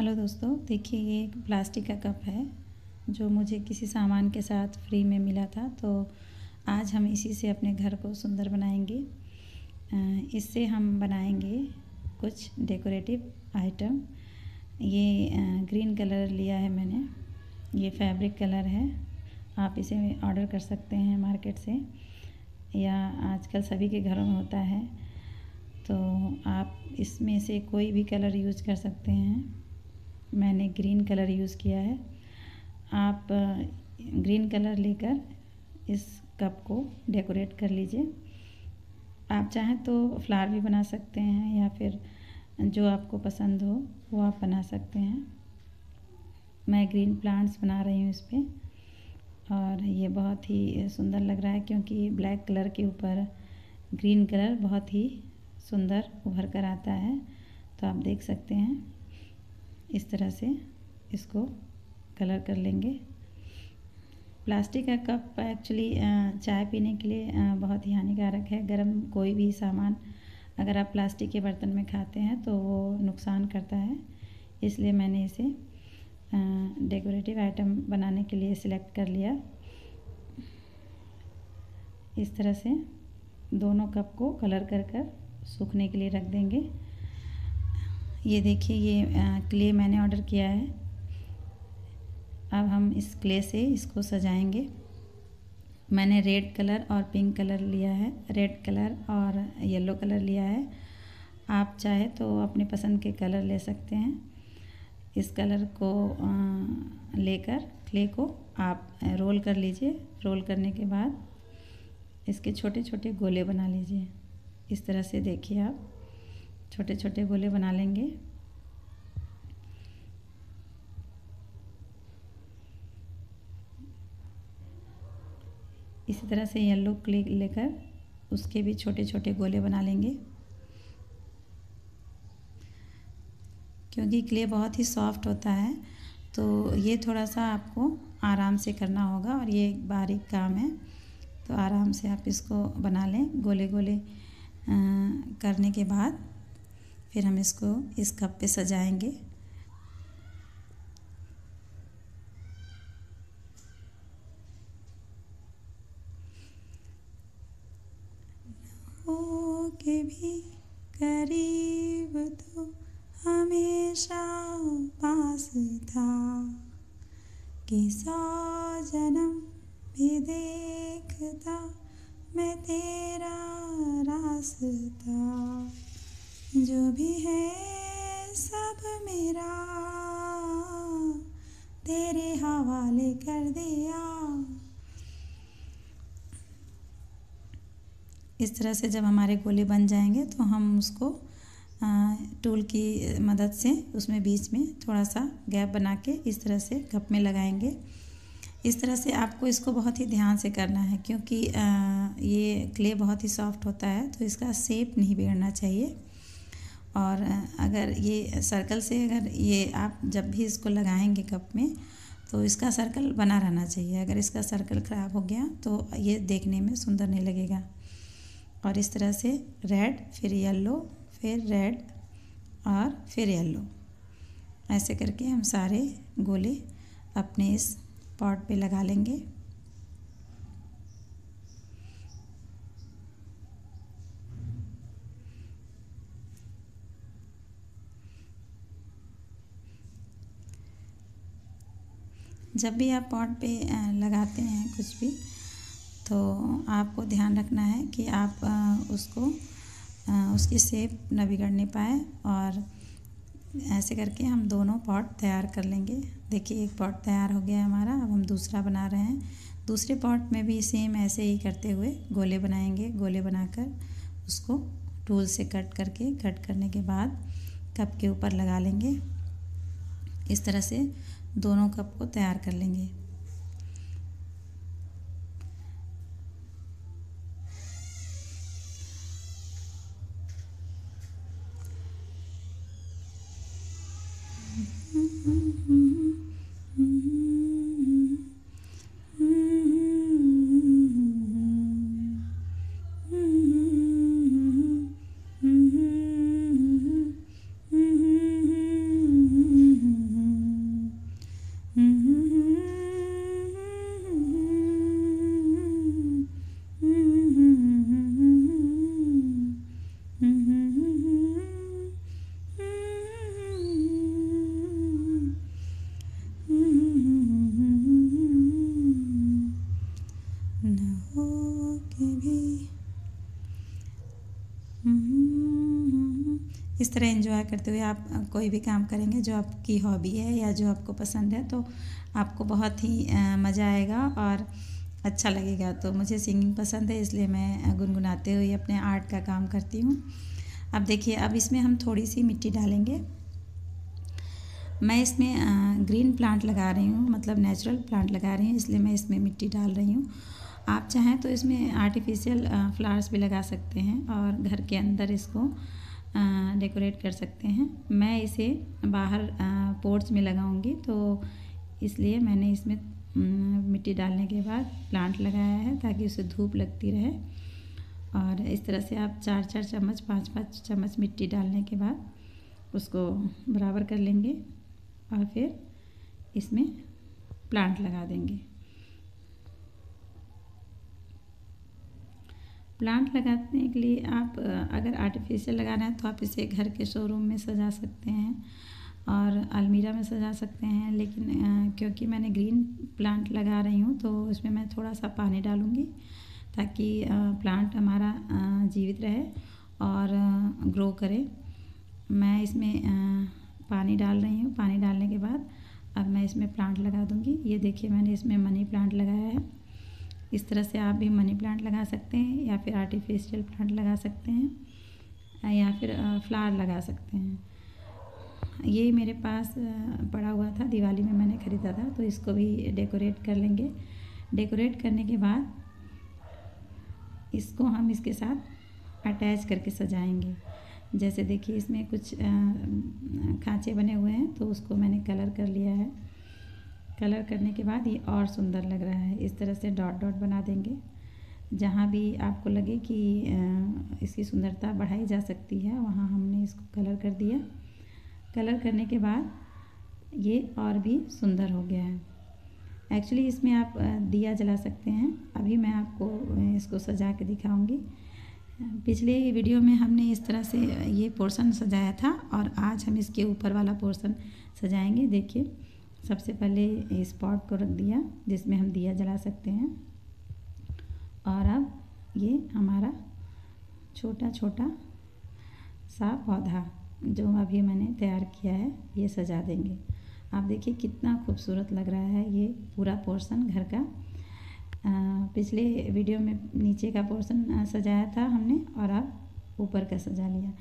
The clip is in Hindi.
हेलो दोस्तों, देखिए ये एक प्लास्टिक का कप है, जो मुझे किसी सामान के साथ फ्री में मिला था तो आज हम इसी से अपने घर को सुंदर बनाएँगे। इससे हम बनाएँगे कुछ डेकोरेटिव आइटम। ये ग्रीन कलर लिया है मैंने, ये फैब्रिक कलर है, आप इसे ऑर्डर कर सकते हैं मार्केट से, या आजकल सभी के घरों में होता है तो आप इसमें से कोई भी कलर यूज़ कर सकते हैं। मैंने ग्रीन कलर यूज़ किया है। आप ग्रीन कलर लेकर इस कप को डेकोरेट कर लीजिए। आप चाहें तो फ्लावर भी बना सकते हैं या फिर जो आपको पसंद हो, वो आप बना सकते हैं। मैं ग्रीन प्लांट्स बना रही हूँ इस पर और ये बहुत ही सुंदर लग रहा है क्योंकि ब्लैक कलर के ऊपर ग्रीन कलर बहुत ही सुंदर उभर कर आता है। तो आप देख सकते हैं। इस तरह से इसको कलर कर लेंगे। प्लास्टिक का कप एक्चुअली चाय पीने के लिए बहुत ही हानिकारक है। गर्म कोई भी सामान अगर आप प्लास्टिक के बर्तन में खाते हैं तो वो नुकसान करता है। इसलिए मैंने इसे डेकोरेटिव आइटम बनाने के लिए सिलेक्ट कर लिया। इस तरह से दोनों कप को कलर कर कर सूखने के लिए रख देंगे। ये देखिए, ये क्ले मैंने ऑर्डर किया है। अब हम इस क्ले से इसको सजाएँगे। मैंने रेड कलर और पिंक कलर लिया है। रेड कलर और येलो कलर लिया है। आप चाहे तो अपने पसंद के कलर ले सकते हैं। इस कलर को लेकर, क्ले को आप रोल कर लीजिए। रोल करने के बाद इसके छोटे छोटे गोले बना लीजिए। इस तरह से देखिए आप। छोटे छोटे गोले बना लेंगे। इसी तरह से येलो क्ले लेकर उसके भी छोटे छोटे गोले बना लेंगे। क्योंकि क्ले बहुत ही सॉफ्ट होता है तो ये थोड़ा सा आपको आराम से करना होगा और ये एक बारीक काम है। तो आराम से आप इसको बना लें गोले गोले करने के बाद। फिर हम इसको इस कप पे सजाएँगे। के भी करीब तो हमेशा पास था। कि सौ जन्म भी देखता मैं तेरा रास्ता। जो भी है सब मेरा। तेरे हवाले कर दिया। इस तरह से जब हमारे गोले बन जाएँगे तो हम उसको टूल की मदद से उसमें बीच में थोड़ा सा गैप बना के इस तरह से कप में लगाएँगे। इस तरह से आपको इसको बहुत ही ध्यान से करना है, क्योंकि ये क्ले बहुत ही सॉफ्ट होता है तो इसका सेप नहीं बिगड़ना चाहिए। और अगर ये सर्कल से अगर ये आप जब भी इसको लगाएँगे कप में तो इसका सर्कल बना रहना चाहिए। अगर इसका सर्कल ख़राब हो गया तो ये देखने में सुंदर नहीं लगेगा। और इस तरह से रेड फिर येलो फिर रेड और फिर येलो ऐसे करके हम सारे गोले अपने इस पॉट पे लगा लेंगे। जब भी आप पॉट पे लगाते हैं कुछ भी तो आपको ध्यान रखना है कि आप उसको उसकी सेप न बिगड़ने पाए और ऐसे करके हम दोनों पॉट तैयार कर लेंगे। देखिए, एक पॉट तैयार हो गया हमारा, अब हम दूसरा बना रहे हैं। दूसरे पॉट में भी सेम ऐसे ही करते हुए गोले बनाएँगे। गोले बनाकर उसको टूल से कट करके, कट करने के बाद कप के ऊपर लगा लेंगे। इस तरह से दोनों कप को तैयार कर लेंगे। इस तरह एंजॉय करते हुए आप कोई भी काम करेंगे जो आपकी हॉबी है या जो आपको पसंद है तो आपको बहुत ही मज़ा आएगा और अच्छा लगेगा। तो मुझे सिंगिंग पसंद है, इसलिए मैं गुनगुनाते हुए अपने आर्ट का काम करती हूँ। अब देखिए, अब इसमें हम थोड़ी सी मिट्टी डालेंगे। मैं इसमें ग्रीन प्लांट लगा रही हूँ मतलब नेचुरल प्लांट लगा रही हूँ, इसलिए मैं इसमें मिट्टी डाल रही हूँ। आप चाहें तो इसमें आर्टिफिशियल फ्लावर्स भी लगा सकते हैं और घर के अंदर इसको डेकोरेट कर सकते हैं। मैं इसे बाहर पोर्ट्स में लगाऊँगी तो इसलिए मैंने इसमें मिट्टी डालने के बाद प्लांट लगाया है ताकि उसे धूप लगती रहे। और इस तरह से आप चार चार चम्मच, पाँच पाँच चम्मच मिट्टी डालने के बाद उसको बराबर कर लेंगे और फिर इसमें प्लांट लगा देंगे। प्लांट लगाने के लिए आप अगर आर्टिफिशियल लगाना है तो आप इसे घर के शोरूम में सजा सकते हैं और अलमीरा में सजा सकते हैं। लेकिन क्योंकि मैंने ग्रीन प्लांट लगा रही हूँ तो उसमें मैं थोड़ा सा पानी डालूँगी ताकि प्लांट हमारा जीवित रहे और ग्रो करे। मैं इसमें पानी डाल रही हूँ। पानी डालने के बाद अब मैं इसमें प्लांट लगा दूँगी। ये देखिए मैंने इसमें मनी प्लांट लगाया है। इस तरह से आप भी मनी प्लांट लगा सकते हैं, या फिर आर्टिफिशियल प्लांट लगा सकते हैं, या फिर फ्लावर लगा सकते हैं। ये मेरे पास पड़ा हुआ था, दिवाली में मैंने ख़रीदा था तो इसको भी डेकोरेट कर लेंगे। डेकोरेट करने के बाद इसको हम इसके साथ अटैच करके सजाएँगे। जैसे देखिए, इसमें कुछ खांचे बने हुए हैं तो उसको मैंने कलर कर लिया है। कलर करने के बाद ये और सुंदर लग रहा है। इस तरह से डॉट डॉट बना देंगे। जहाँ भी आपको लगे कि इसकी सुंदरता बढ़ाई जा सकती है, वहाँ हमने इसको कलर कर दिया। कलर करने के बाद ये और भी सुंदर हो गया है। एक्चुअली इसमें आप दिया जला सकते हैं। अभी मैं आपको इसको सजा के दिखाऊँगी। पिछले वीडियो में हमने इस तरह से ये पोर्शन सजाया था और आज हम इसके ऊपर वाला पोर्शन सजाएँगे। देखिए सबसे पहले इस पॉट को रख दिया जिसमें हम दिया जला सकते हैं। और अब ये हमारा छोटा छोटा सा पौधा जो अभी मैंने तैयार किया है ये सजा देंगे। आप देखिए कितना खूबसूरत लग रहा है ये पूरा पोर्शन घर का। आ, पिछले वीडियो में नीचे का पोर्शन सजाया था हमने और अब ऊपर का सजा लिया।